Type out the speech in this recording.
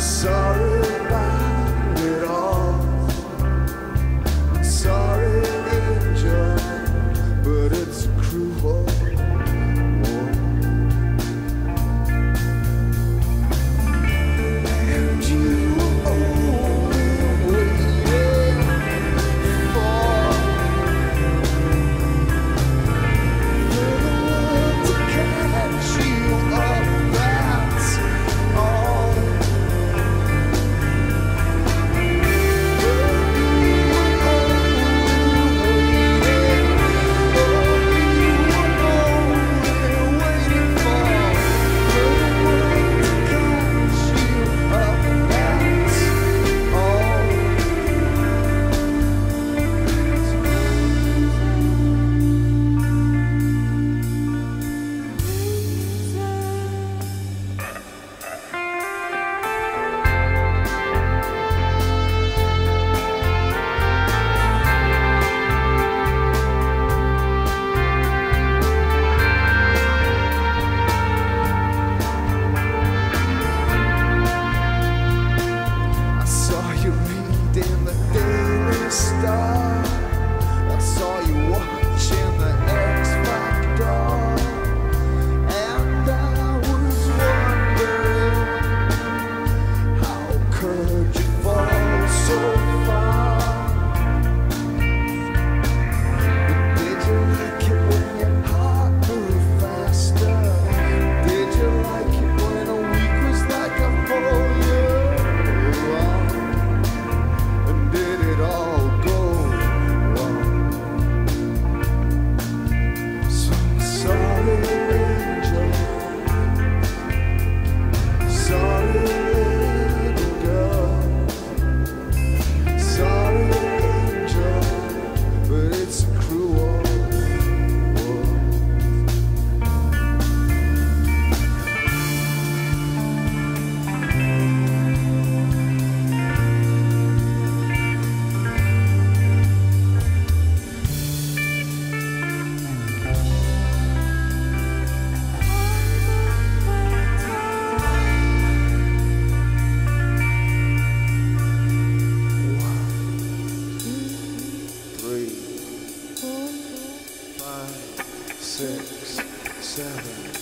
So Sabbath.